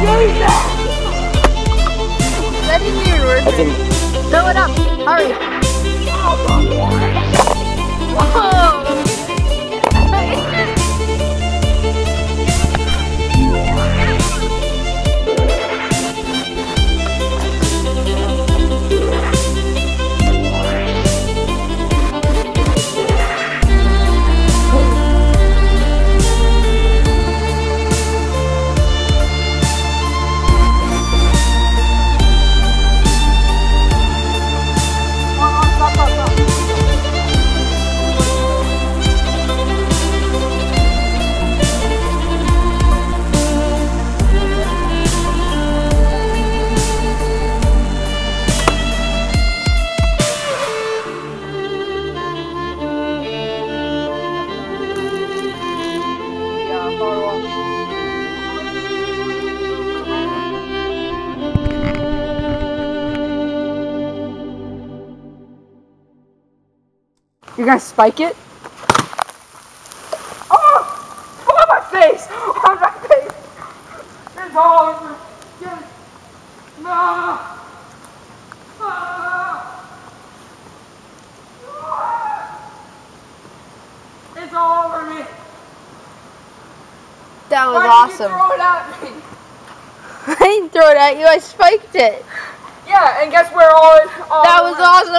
Jesus! That didn't even work. I didn't. Throw it up. Hurry. Whoa. You're gonna spike it? That was Why did you awesome. throw it at me? I didn't throw it at you. I spiked it. Yeah, and guess where all, all That was awesome.